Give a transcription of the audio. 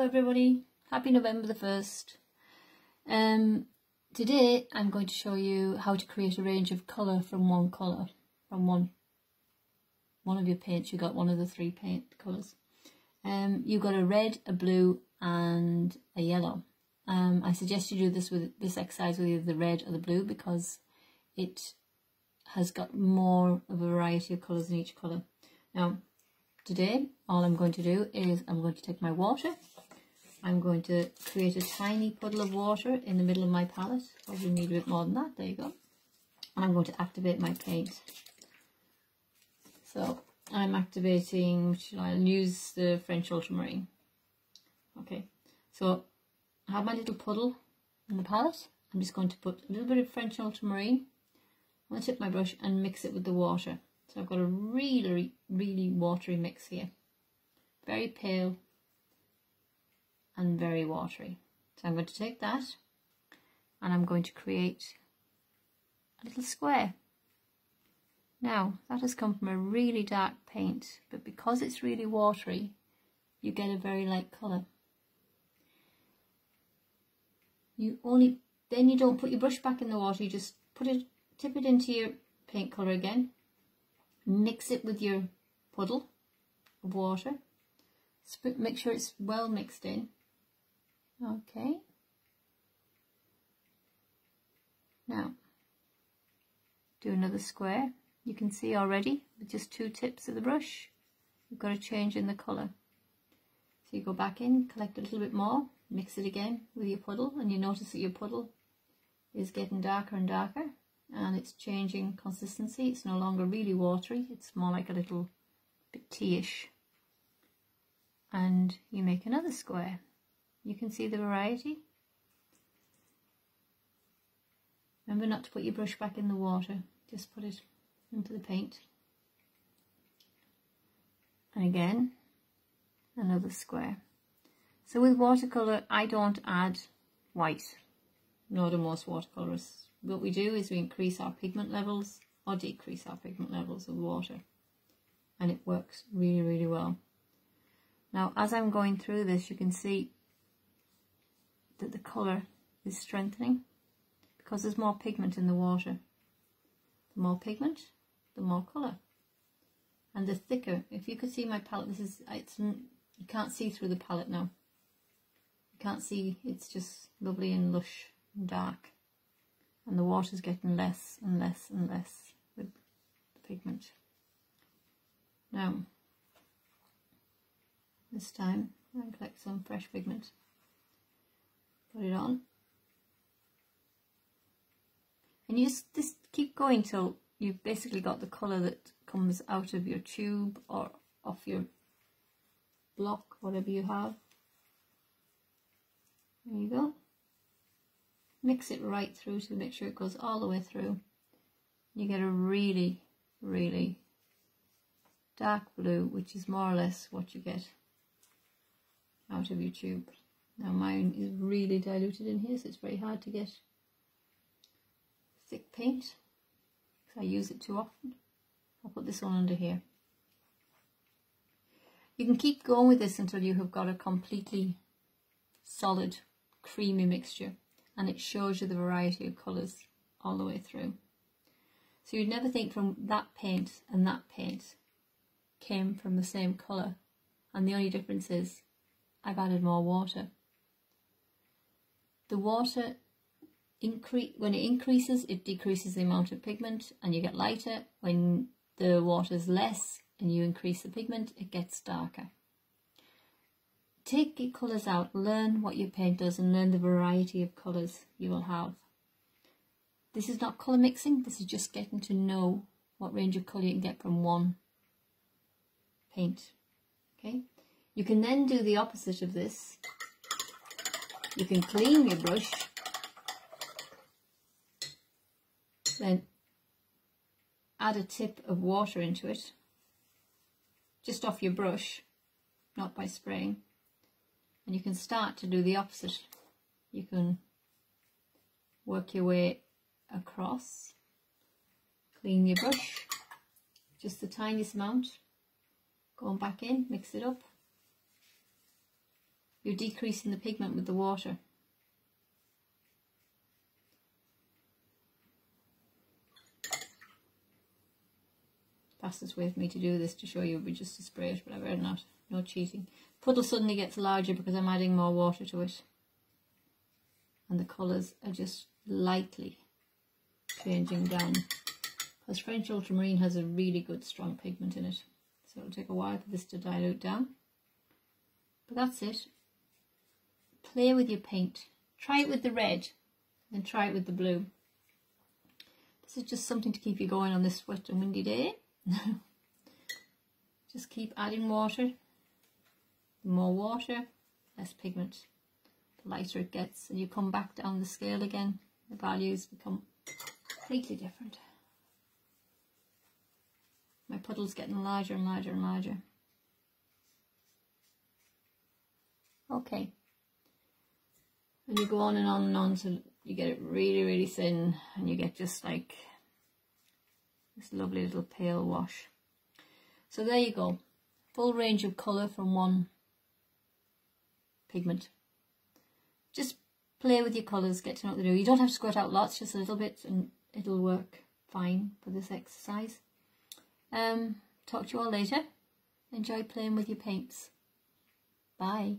everybody, happy November the 1st. Um, today I'm going to show you how to create a range of colour from one colour, from one one of your paints, you got one of the three paint colours. Um, you've got a red, a blue and a yellow. Um, I suggest you do this with this exercise with either the red or the blue because it has got more of a variety of colours in each colour. Now, today, all I'm going to do is I'm going to take my water. I'm going to create a tiny puddle of water in the middle of my palette. Probably oh, need a bit more than that. There you go. And I'm going to activate my paint. So I'm activating, I'll use the French ultramarine. Okay, so I have my little puddle in the palette. I'm just going to put a little bit of French ultramarine on the tip of my brush and mix it with the water. So I've got a really, really watery mix here. Very pale very watery. So I'm going to take that and I'm going to create a little square. Now, that has come from a really dark paint, but because it's really watery, you get a very light colour. You only, then you don't put your brush back in the water, you just put it, tip it into your paint colour again, mix it with your puddle of water, make sure it's well mixed in. Okay. Now, do another square. You can see already with just two tips of the brush, you've got a change in the colour. So you go back in, collect a little bit more, mix it again with your puddle, and you notice that your puddle is getting darker and darker and it's changing consistency. It's no longer really watery, it's more like a little bit teaish. And you make another square. You can see the variety. Remember not to put your brush back in the water, just put it into the paint. And again, another square. So with watercolour, I don't add white, nor do most watercolourists. What we do is we increase our pigment levels or decrease our pigment levels of water. And it works really, really well. Now, as I'm going through this, you can see that the colour is strengthening because there's more pigment in the water. The more pigment, the more colour. And the thicker, if you could see my palette, this is, it's, you can't see through the palette now. You can't see, it's just lovely and lush and dark. And the water's getting less and less and less with the pigment. Now, this time I collect some fresh pigment, put it on, and you just, just keep going till you've basically got the colour that comes out of your tube or off your block, whatever you have. There you go. Mix it right through to make sure it goes all the way through. You get a really, really dark blue, which is more or less what you get out of your tube. Now mine is really diluted in here, so it's very hard to get thick paint. Because I use it too often. I'll put this one under here. You can keep going with this until you have got a completely solid creamy mixture and it shows you the variety of colours all the way through. So you'd never think from that paint and that paint came from the same colour and the only difference is I've added more water. The water increase when it increases it decreases the amount of pigment and you get lighter. When the water is less and you increase the pigment it gets darker. Take your colours out. Learn what your paint does and learn the variety of colours you will have. This is not colour mixing. This is just getting to know what range of colour you can get from one paint. Okay? You can then do the opposite of this you can clean your brush Then add a tip of water into it, just off your brush, not by spraying. And you can start to do the opposite. You can work your way across, clean your brush, just the tiniest amount, going back in, mix it up. You're decreasing the pigment with the water. Fastest way for me to do this to show you would be just to spray it, but I'd rather not. No cheating. Puddle suddenly gets larger because I'm adding more water to it. And the colours are just lightly changing down. Because French ultramarine has a really good strong pigment in it. So it'll take a while for this to dilute down. But that's it. Play with your paint. Try it with the red, then try it with the blue. This is just something to keep you going on this wet and windy day. just keep adding water. The more water, less pigment. The lighter it gets and you come back down the scale again. The values become completely different. My puddle's getting larger and larger and larger. Okay. And you go on and on and on till you get it really, really thin and you get just like this lovely little pale wash. So there you go. Full range of colour from one pigment. Just play with your colours, get to know what to do. You don't have to squirt out lots, just a little bit and it'll work fine for this exercise. Um, talk to you all later. Enjoy playing with your paints. Bye.